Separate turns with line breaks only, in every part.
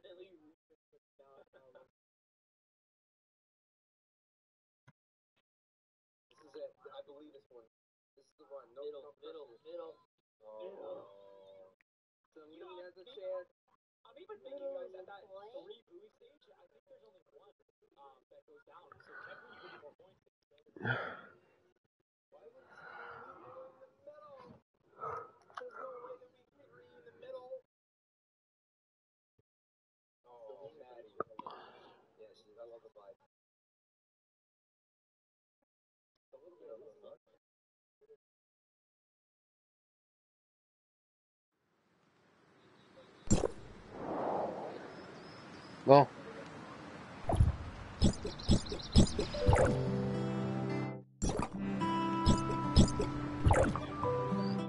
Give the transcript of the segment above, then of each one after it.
This is it.
I believe this one. This is the one. No, middle, no middle, middle, oh. middle. Celine has a chance. I'm even thinking, guys, at that three buoy stage, I think there's only one um, that goes down. So Kevin, you get more
points. Bon.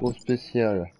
Au spécial.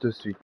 De suite.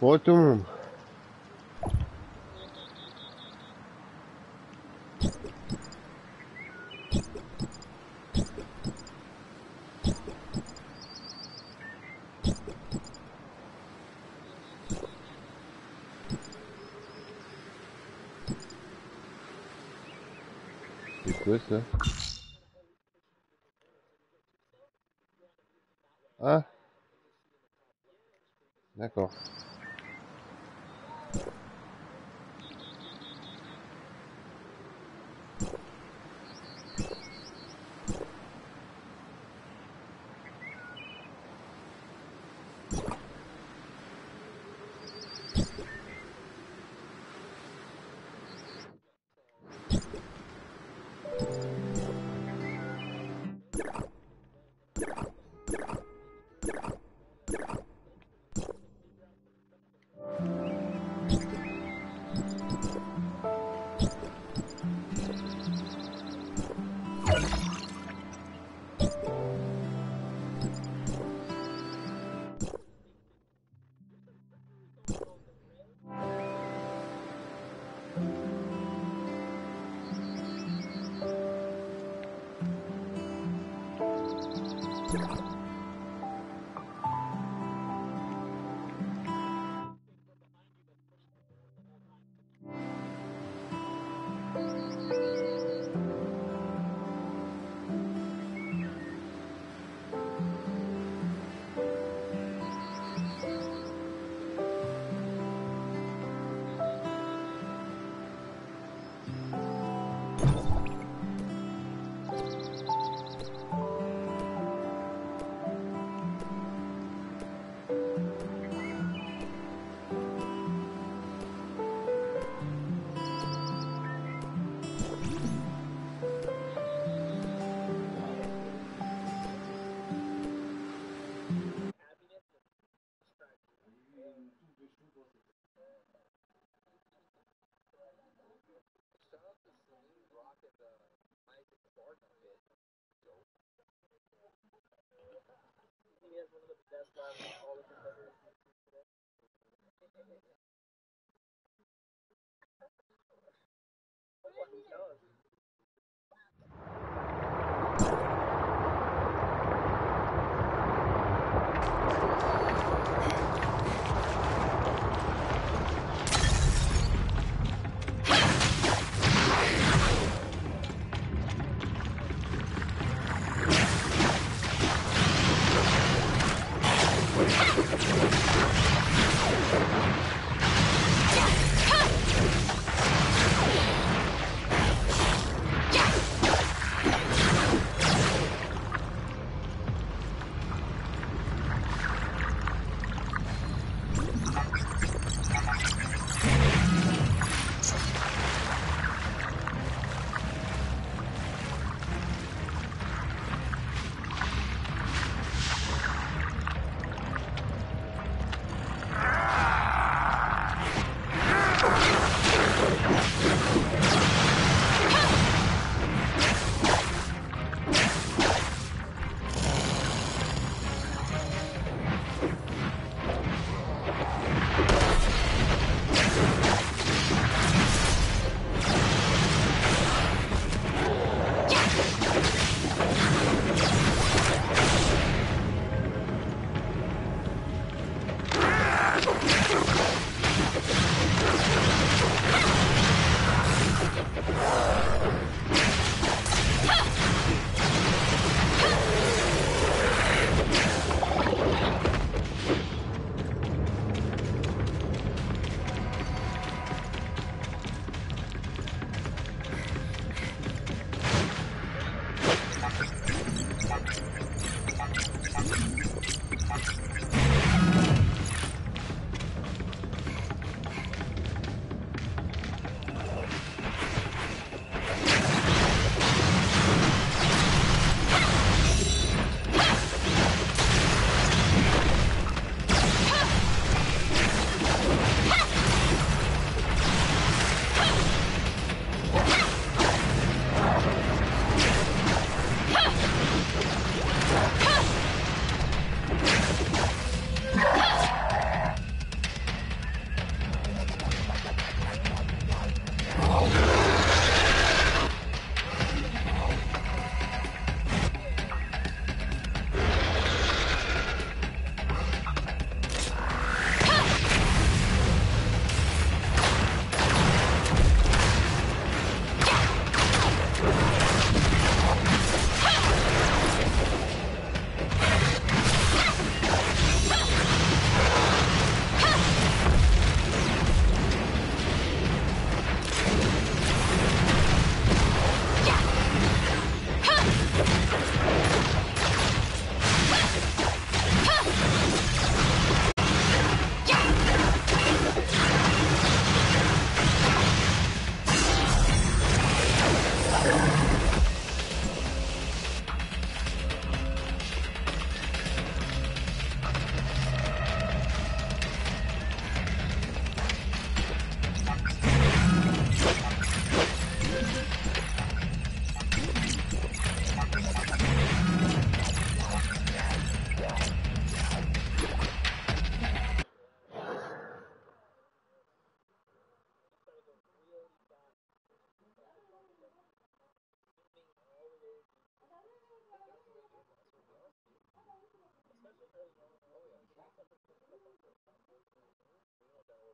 Bon tout le
monde. Ah D'accord.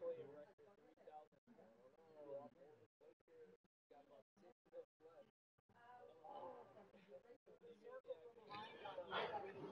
Thank you.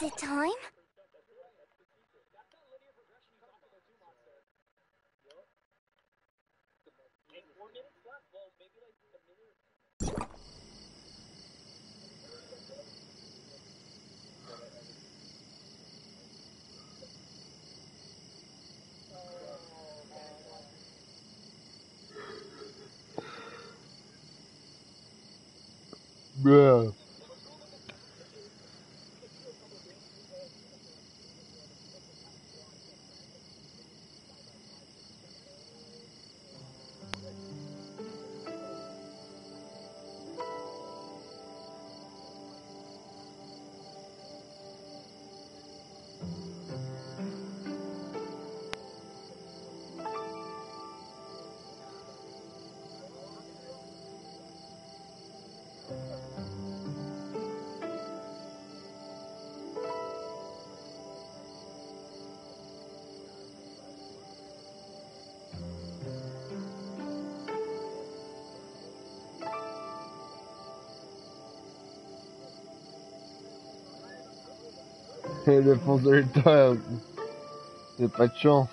Is
it time?
Bruh.
Et
défonce
de l'État, y a pas de chance.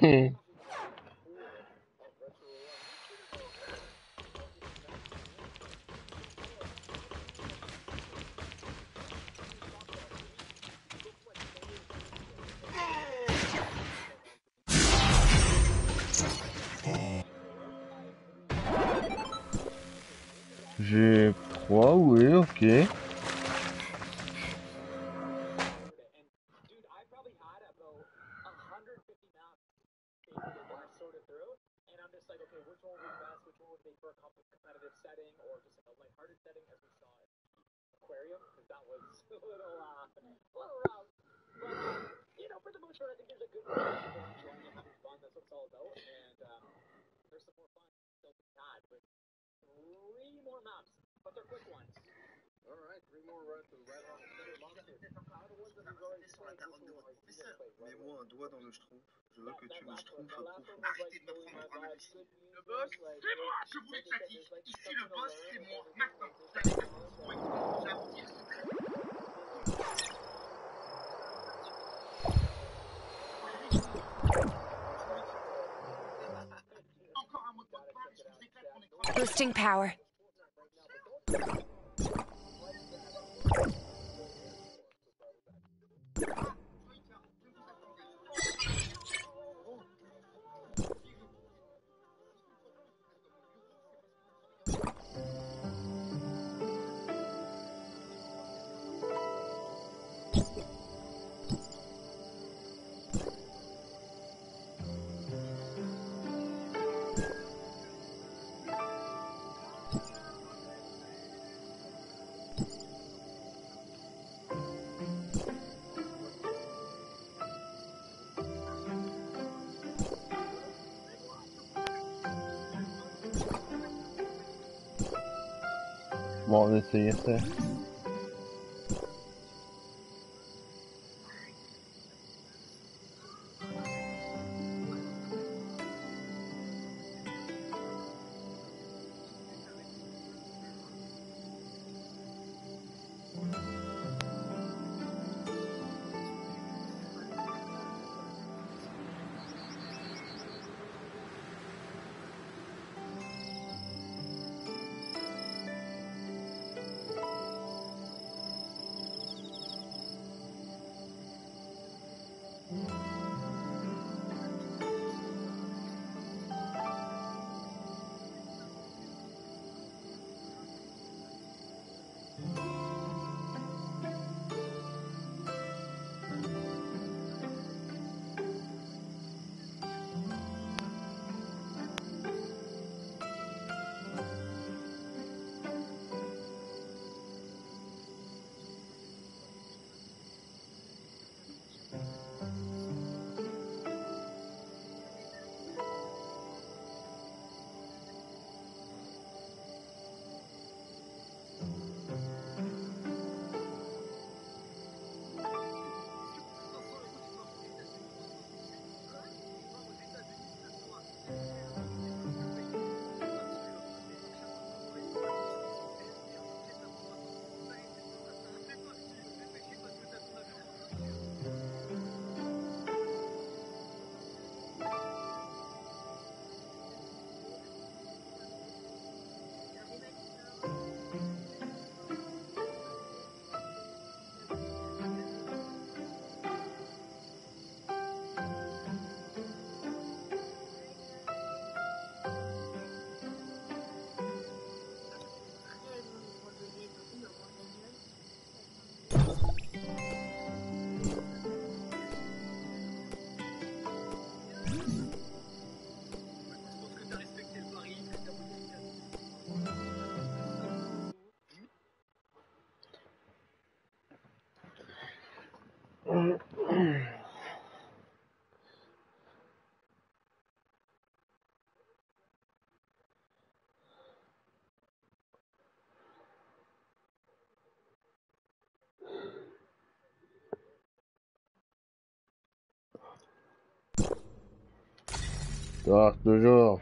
Hehehe que tu me trouves de me prendre pour un imbécile. Le boss, c'est moi, je vous
le.
Ici, le boss, c'est moi. Maintenant,
Boosting power.
十一岁 Ah, toujours.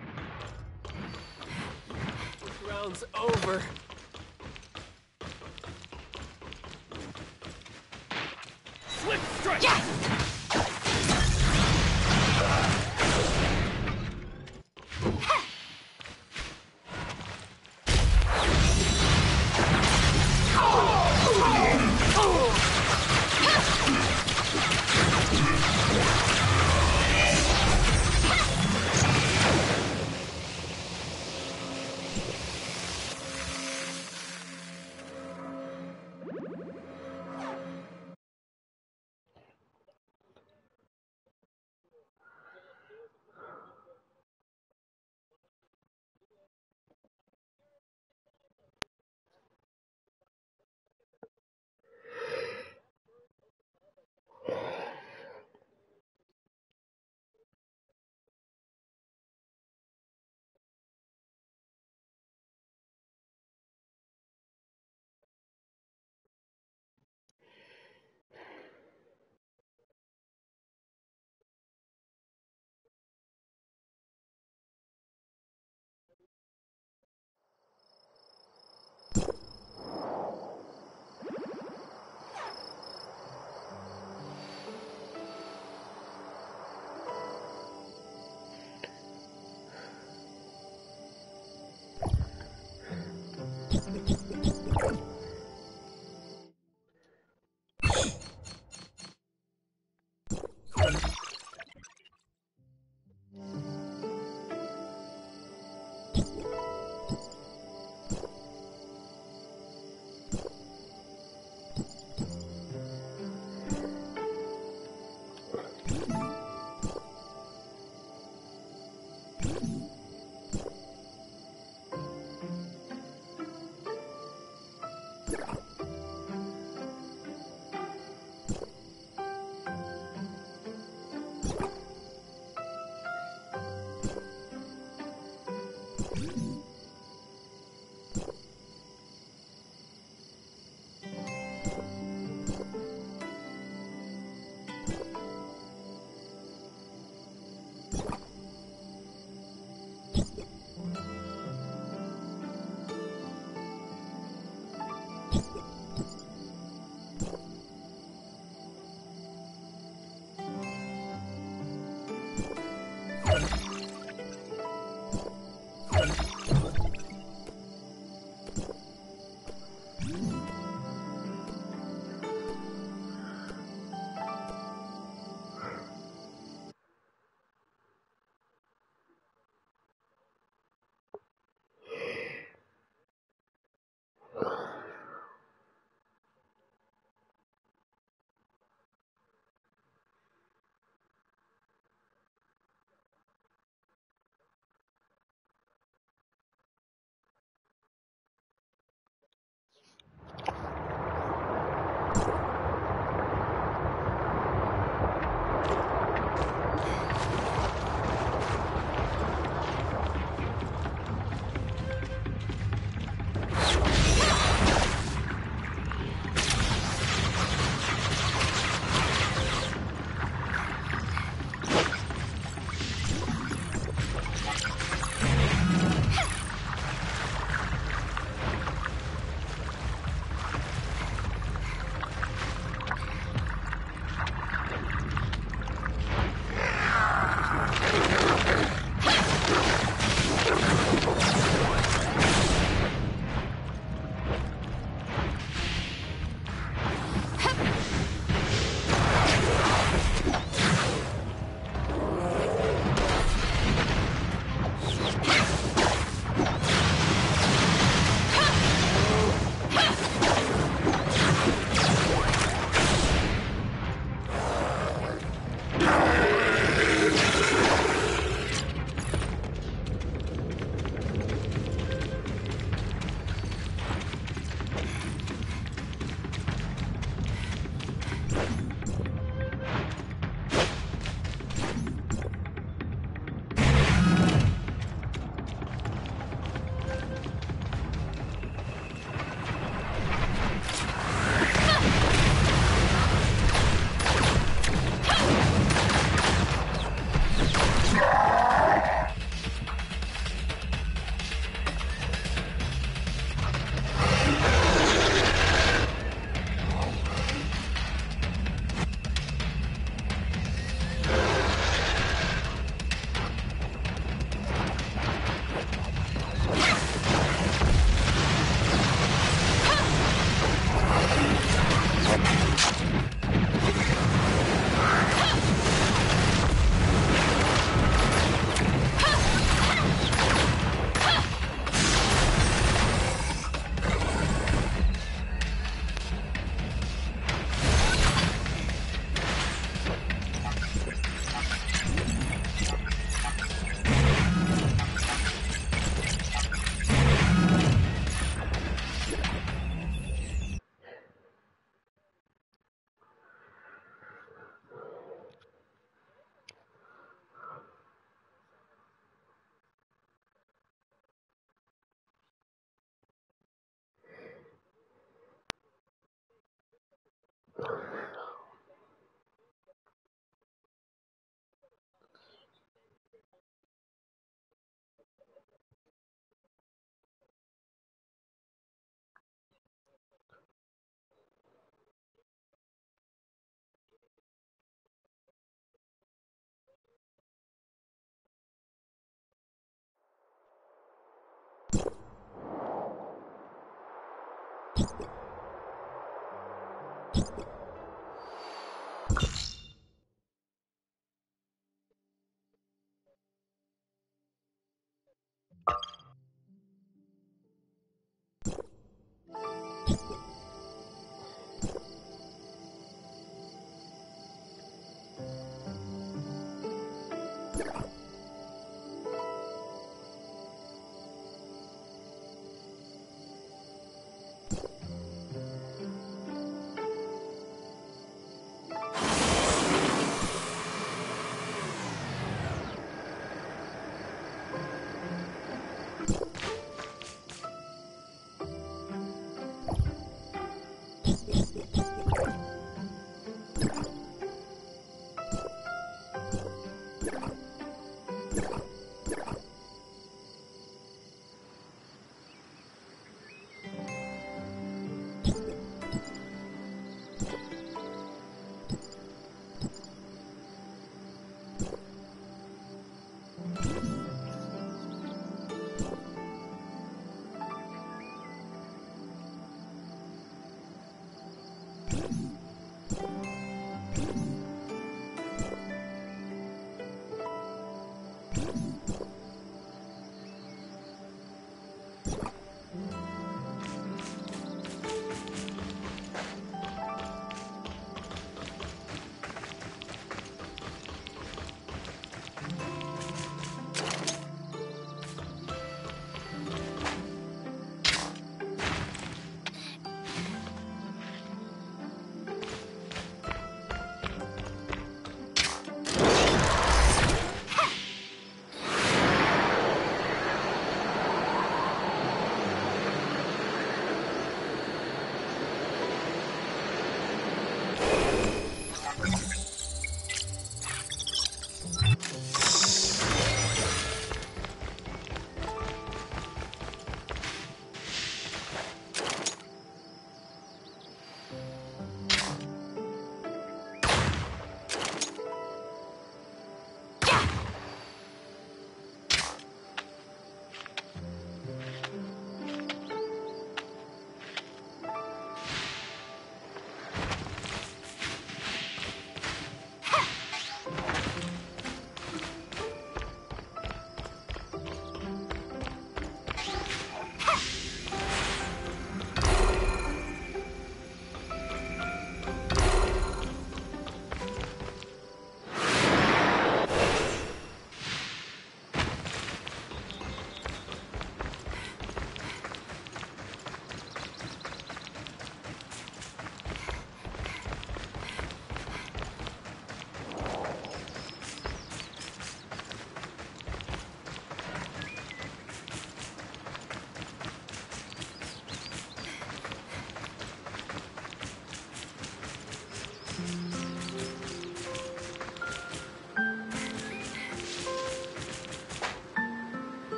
This round's over.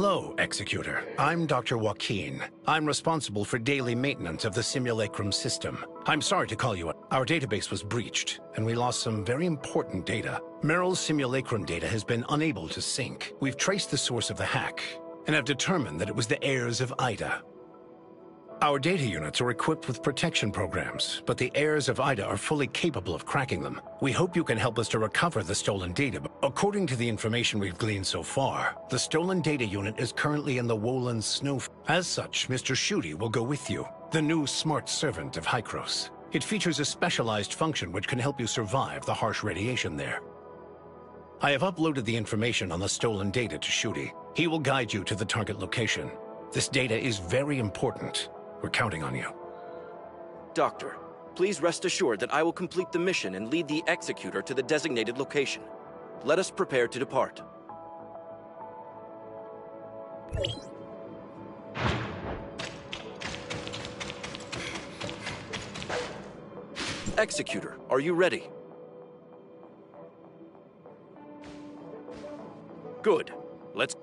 Hello, Executor. I'm Dr. Joaquin. I'm responsible for daily maintenance of the simulacrum system. I'm sorry to call you. Our database was breached, and we lost some very important data. Meryl's simulacrum data has been unable to sync. We've traced the source of the hack, and have determined that it was the heirs of Aida. Our data units are equipped with protection programs, but the heirs of Aida are fully capable of cracking them. We hope you can help us to recover the stolen data. According to the information we've gleaned so far, the stolen data unit is currently in the Wolan Snow. As such, Mr. Shooty will go with you, the new smart servant of Hykros. It features a specialized function which can help you survive the harsh radiation there. I have uploaded the information on the stolen data to Shooty. He will guide you to the target location. This data is very important. We're counting on you.
Doctor, please rest assured that I will complete the mission and lead the Executor to the designated location. Let us prepare to depart. Executor, are you ready? Good. Let's...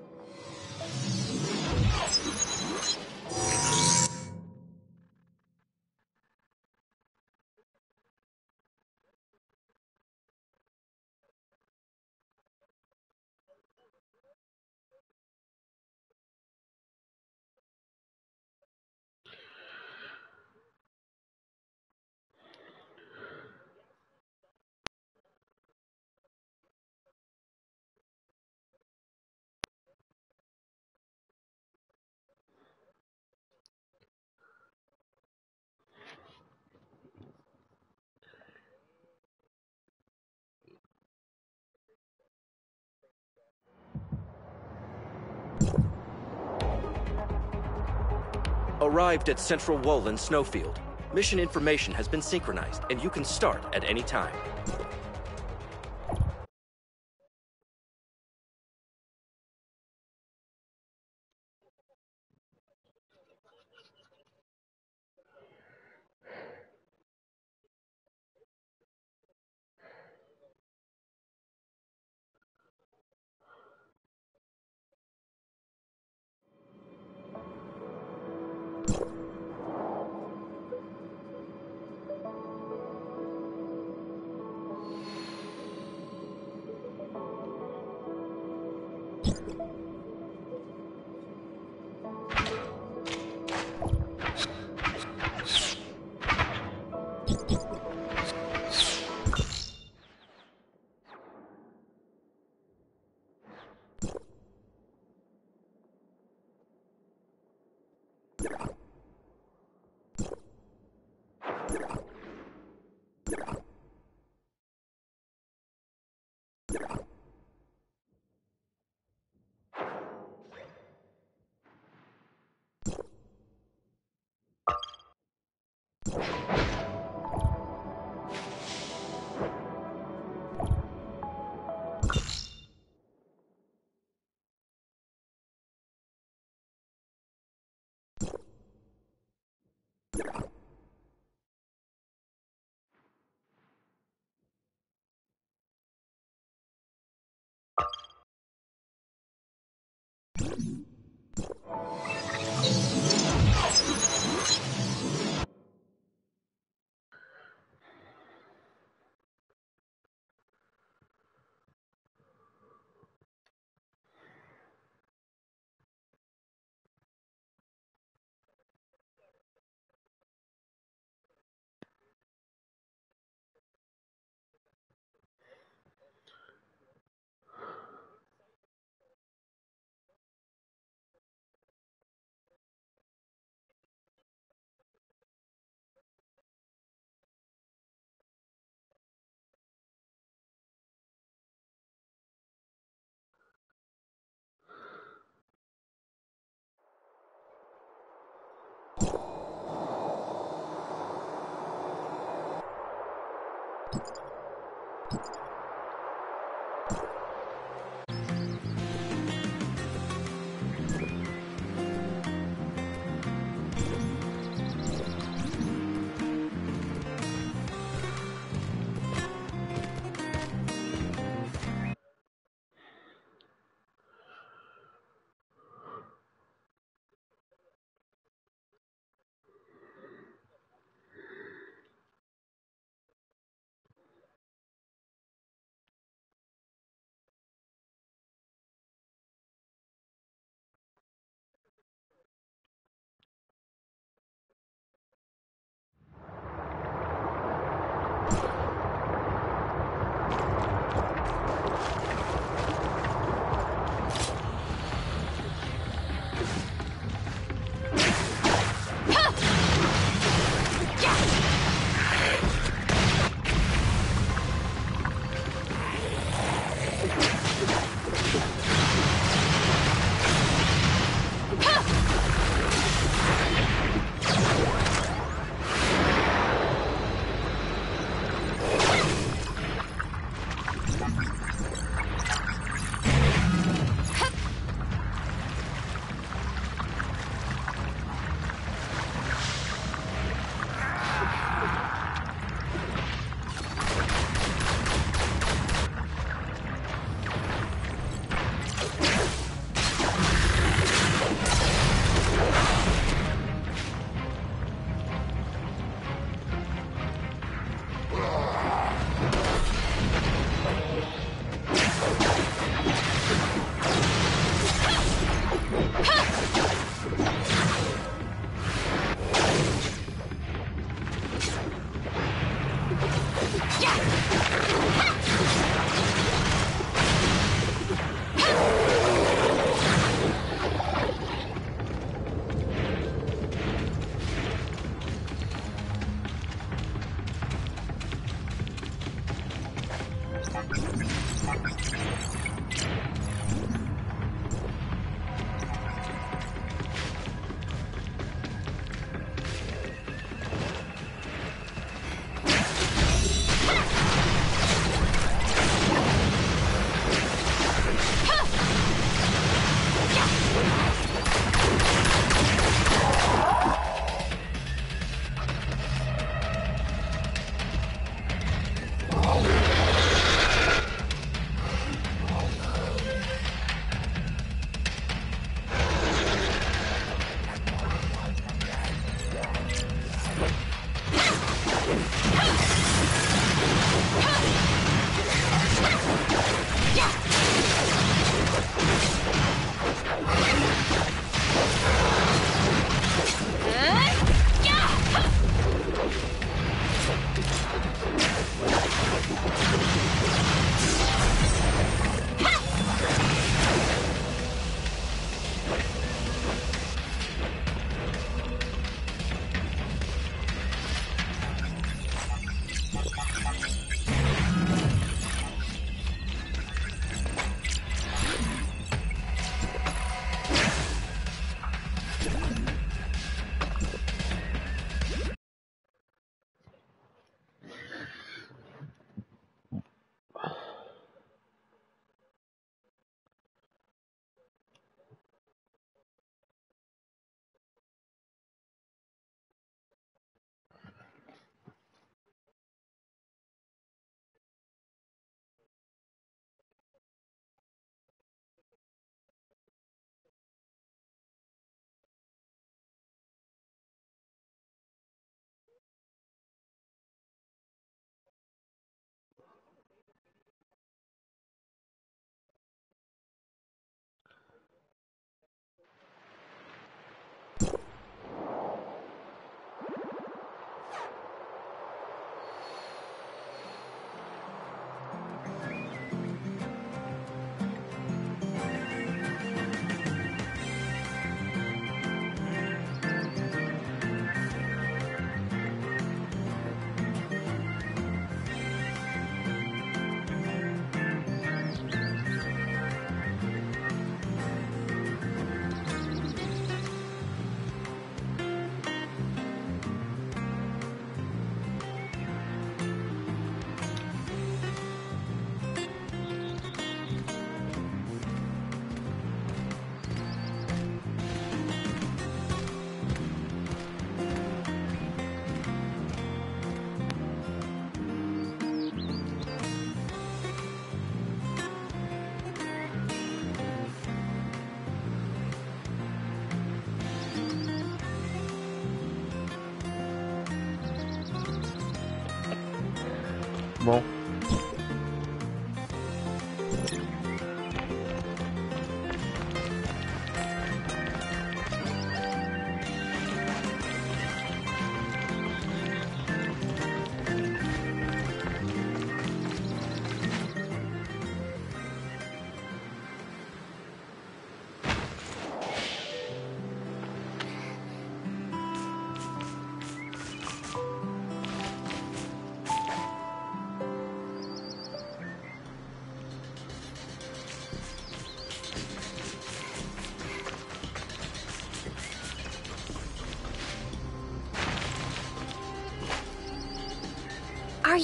Arrived at Central Wolin Snowfield. Mission information has been synchronized, and you can start at any time.
you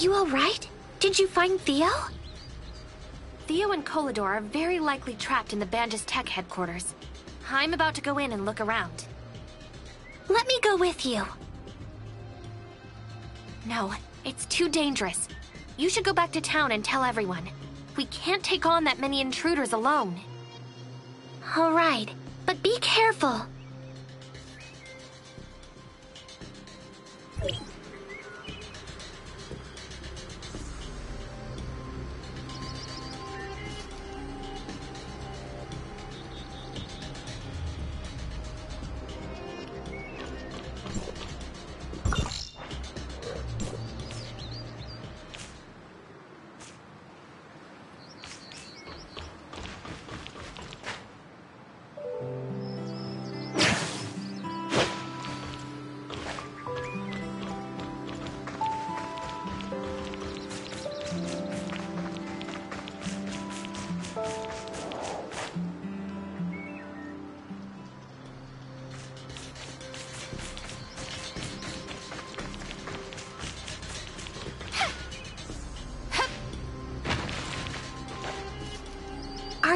you alright? Did you find Theo? Theo and Kolador are very likely trapped in the Banges Tech headquarters. I'm about to go in and look around. Let me go with you. No, it's too dangerous. You should go back to town and tell everyone. We can't take on that many intruders alone. Alright, but be careful.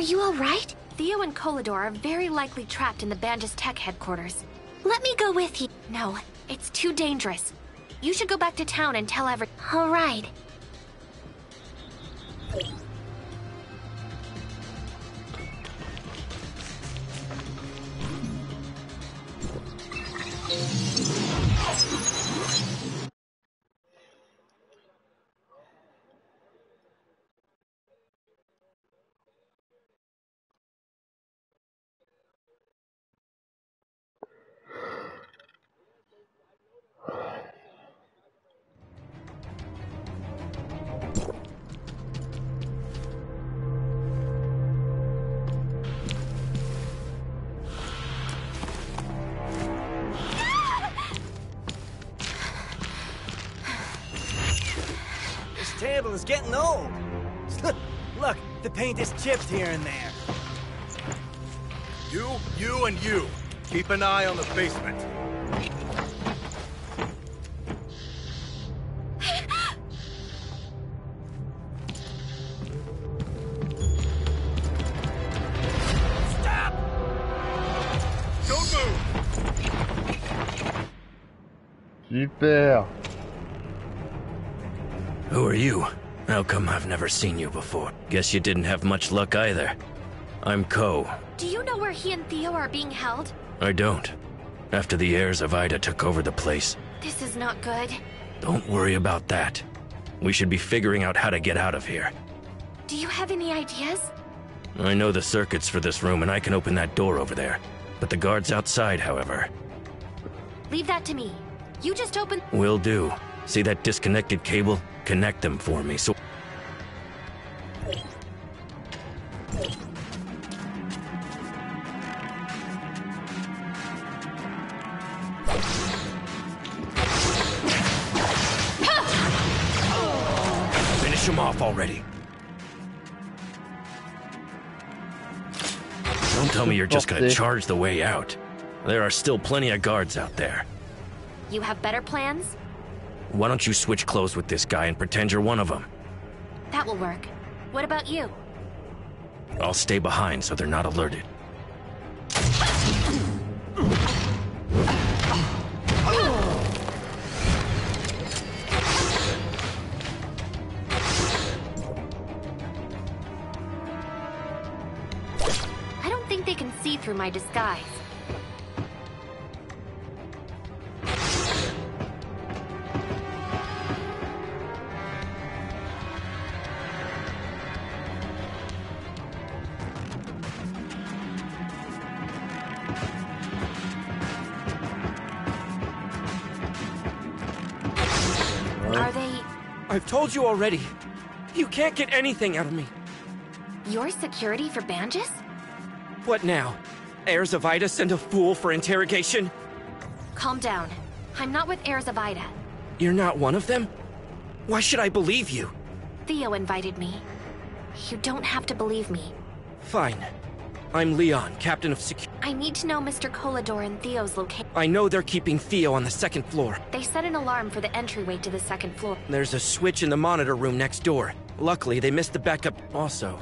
You alright? Theo and Kolador are very likely trapped in the Banges Tech headquarters. Let me go with you. No, it's too dangerous. You should go back to town and tell every- Alright.
Chipped here and there.
You, you, and you. Keep an eye on the basement.
Come I've never seen you before? Guess you didn't have much luck either. I'm Ko.
Do you know where he and Theo are being held?
I don't. After the heirs of Aida took over the place,
This is not good.
don't worry about that. We should be figuring out how to get out of here.
Do you have any ideas?
I know the circuits for this room and I can open that door over there. But the guards outside, however,
Leave that to me. You just open-
will do. See that disconnected cable? Connect them for me so. Finish him off already. Don't tell me you're just gonna charge the way out. There are still plenty of guards out there.
You have better plans?
Why don't you switch clothes with this guy and pretend you're one of them?
That will work. What about you?
I'll stay behind so they're not alerted.
my disguise. Are they...
I've told you already. You can't get anything out of me.
Your security for Banges?
What now? Heirs of Aida send a fool for interrogation?
Calm down. I'm not with heirs of Aida.
You're not one of them? Why should I believe you?
Theo invited me. You don't have to believe me.
Fine. I'm Leon, captain of security.
I need to know Mr. Colador and Theo's location.
I know they're keeping Theo on the second floor.
They set an alarm for the entryway to the second floor.
There's a switch in the monitor room next door. Luckily, they missed the backup. Also,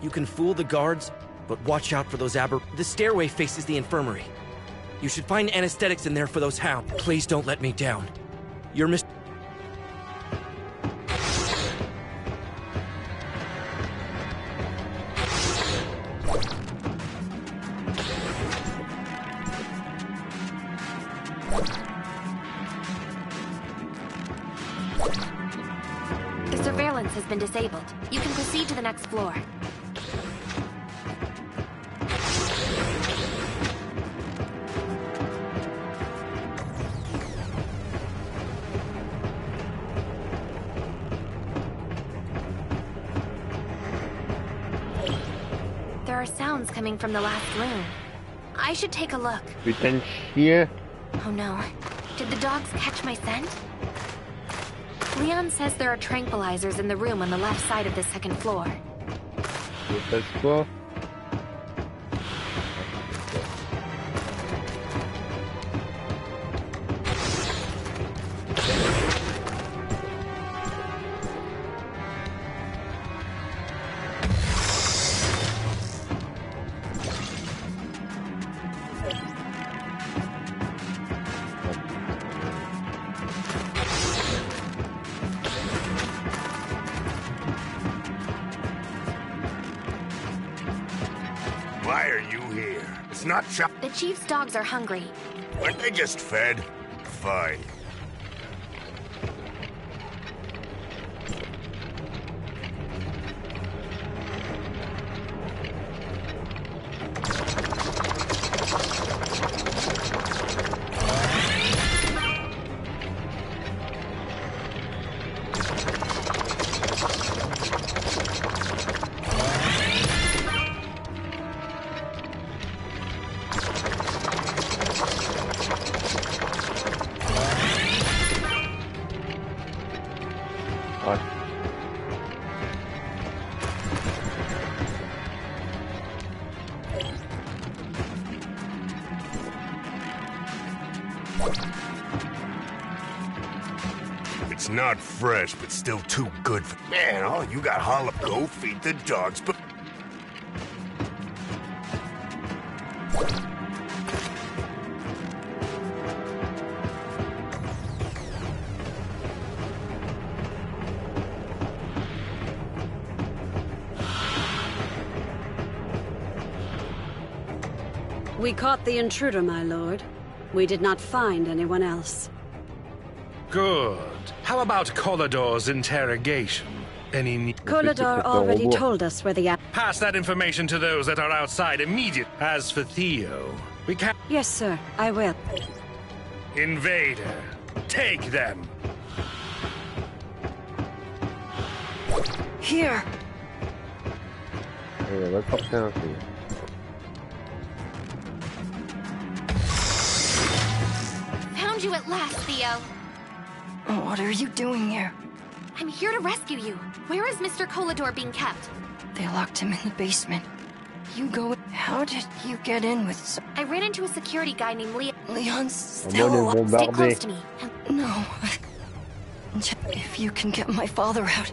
you can fool the guards, but watch out for those aber. The stairway faces the infirmary. You should find anesthetics in there for those hounds. Please don't let me down. You're Mr.
from the last room. I should take a look.
De chien.
Oh no. Did the dogs catch my scent? Leon says there are tranquilizers in the room on the left side of the second floor.
Passe
It's not shop.
The chief's dogs are hungry.
Weren't they just fed? Fine. Fresh, but still too good for. Man, all you got hollow. Go feed the dogs, but.
We caught the intruder, my lord. We did not find anyone else.
Good. How about Colador's interrogation? Any ne-
Colador already told us where the... a-
Pass that information to those that are outside immediate. As for Theo, we can't.
Yes, sir. I will.
Invader, take them.
Here.
Il va te porter un coup.
Found you at last, Theo.
What are you doing here?
I'm here to rescue you. Where is Mr. Colador being kept?
They locked him in the basement. You go. How did you get in with
I ran into a security guy named Leon.
Leon's still alive?
Stay close to me.
No. If you can get my father out.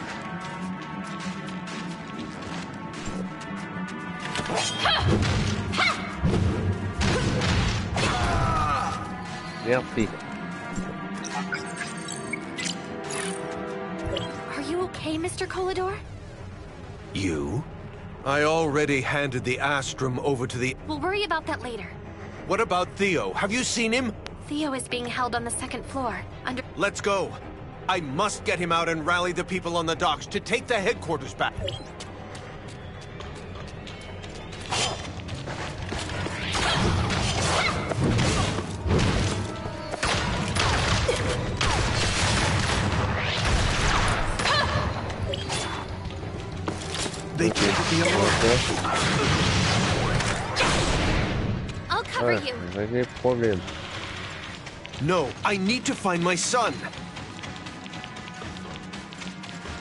already handed the Astrum over to the...
We'll worry about that later.
What about Theo? Have you seen him?
Theo is being held on the second floor, under...
Let's go. I must get him out and rally the people on the docks to take the headquarters back.
Cover
Ouais,
you.
réglé le problème.
No, I need to find my son.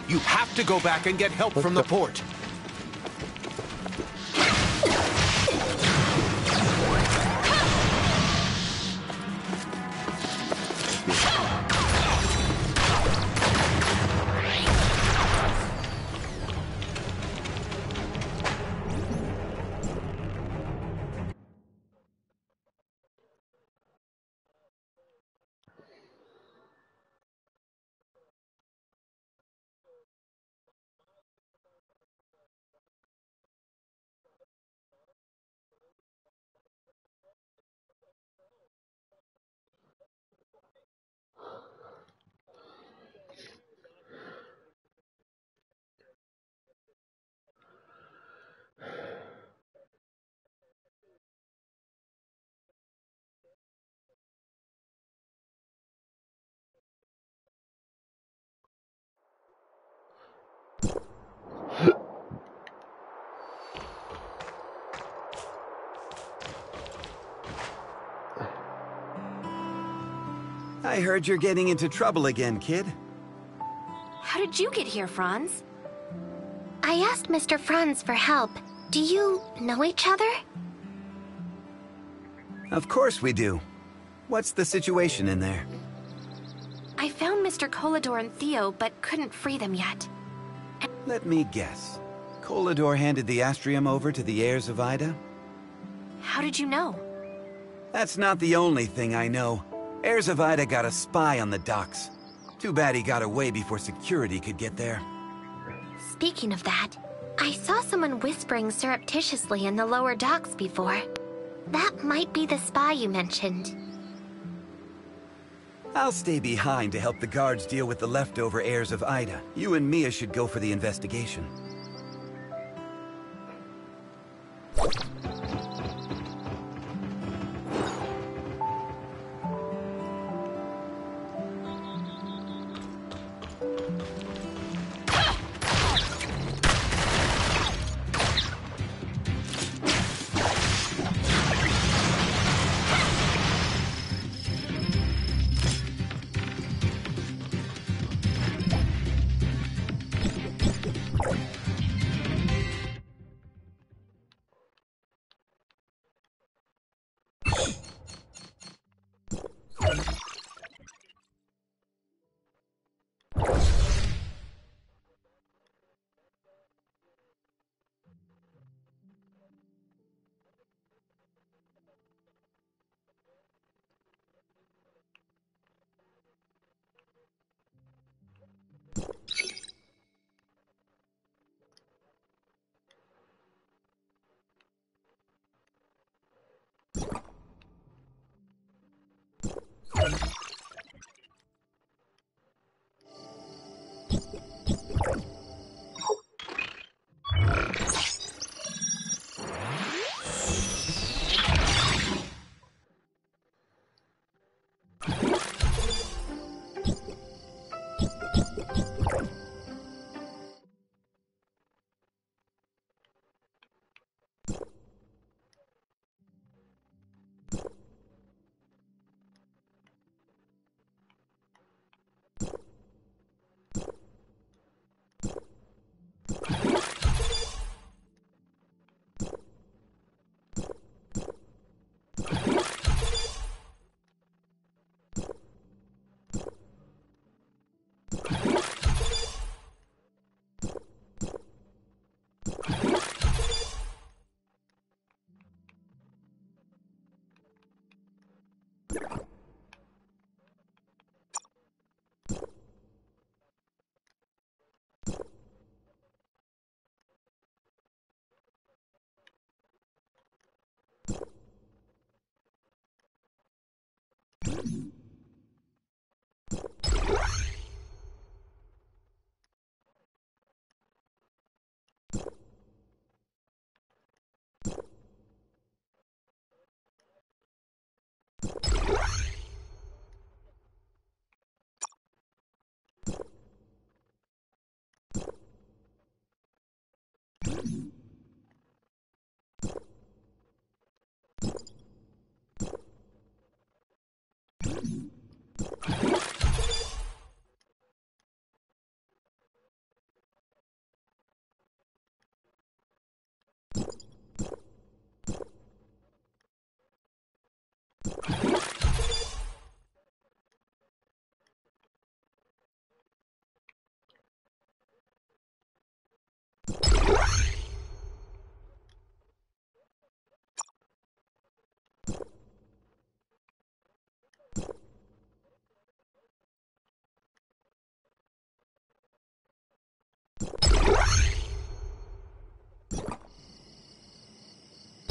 You have to go back and get help from the port.
Heard you're getting into trouble again, kid.
How did you get here, Franz? I asked Mr. Franz for help. Do you know each other?
Of course we do. What's the situation in there?
I found Mr. Colador and Theo, but couldn't free them yet.
Let me guess. Colador handed the Astrium over to the heirs of Aida?
How did you know?
That's not the only thing I know. Heirs of Aida got a spy on the docks. Too bad he got away before security could get there.
Speaking of that, I saw someone whispering surreptitiously in the lower docks before. That might be the spy you mentioned.
I'll stay behind to help the guards deal with the leftover heirs of Aida. You and Mia should go for the investigation.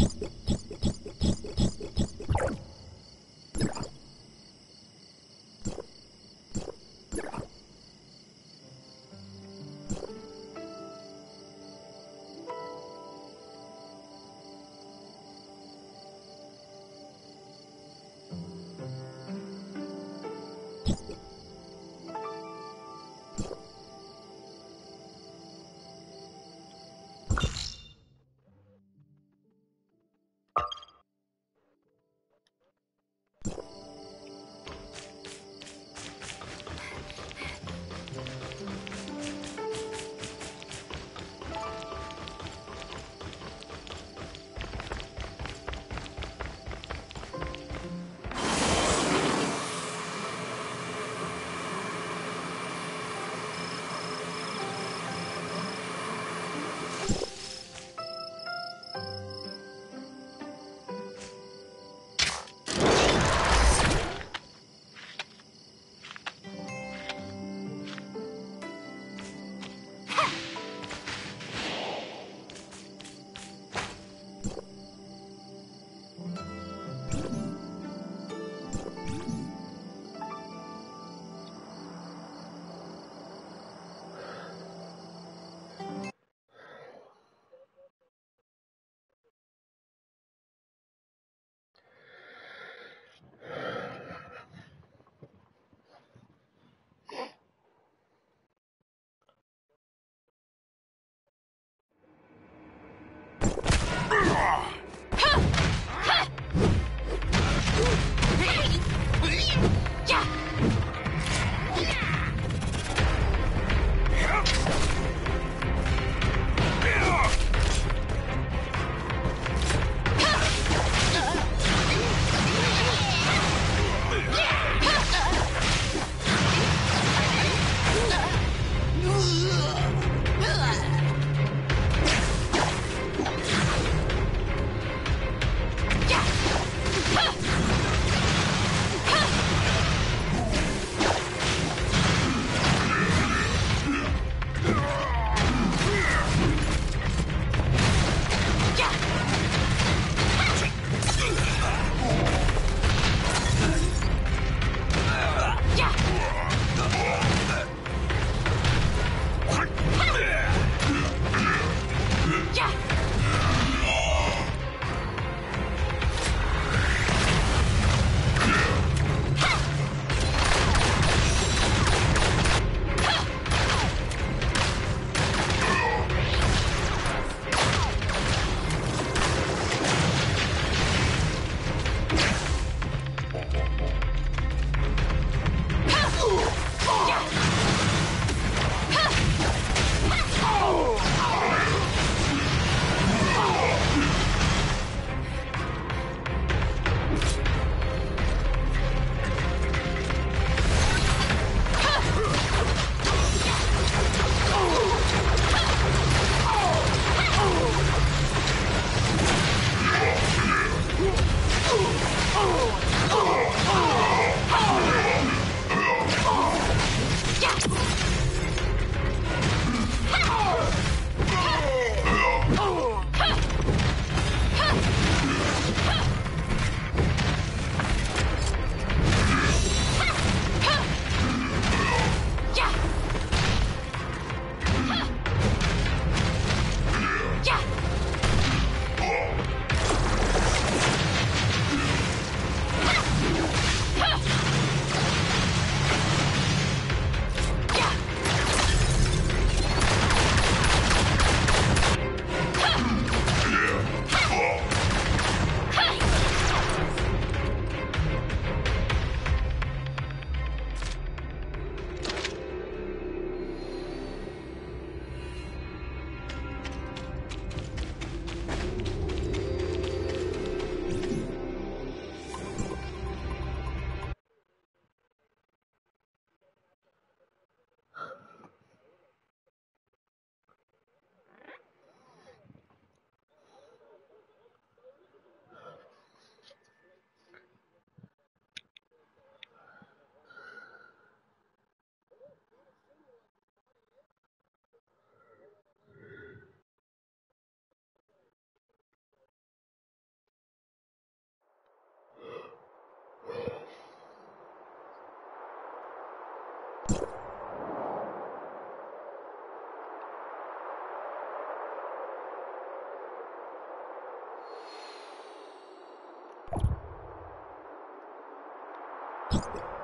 Thank you. Bye.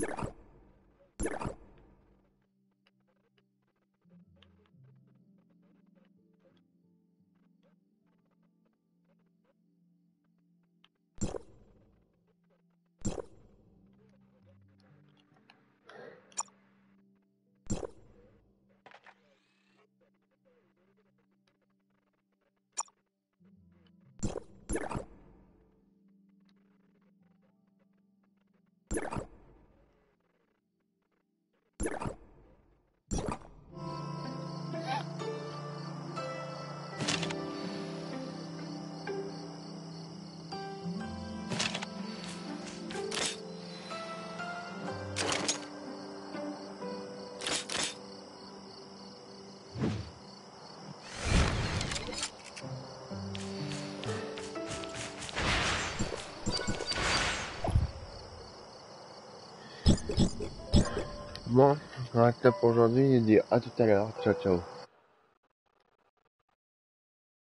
You Bon, on là pour aujourd'hui et dit à tout à l'heure. Ciao, ciao.